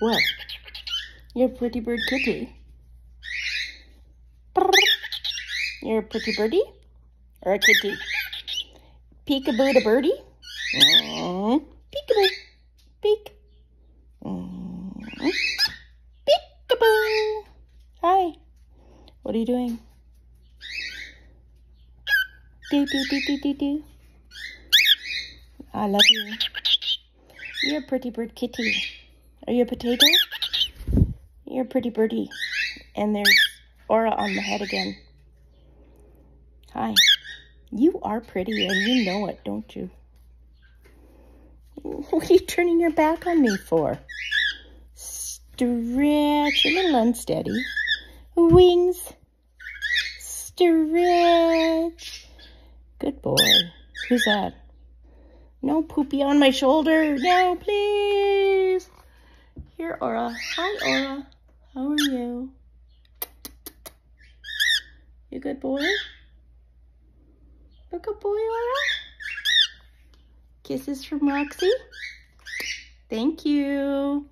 What? You're a pretty bird kitty. You're a pretty birdie? Or a kitty? Peekaboo to birdie? Mm. Peekaboo. Peek. Mm. Peekaboo. Hi. What are you doing? Do, do, do, do, do, do. I love you. You're a pretty bird kitty. Are you a potato? You're a pretty birdie. And there's Aura on the head again. Hi. You are pretty and you know it, don't you? What are you turning your back on me for? Stretch. You're A little unsteady. Wings. Stretch. Good boy. Who's that? No poopy on my shoulder. No, please. Here, Aura. Hi, Aura. How are you? You good boy? A good boy, Aura? Kisses from Roxy. Thank you.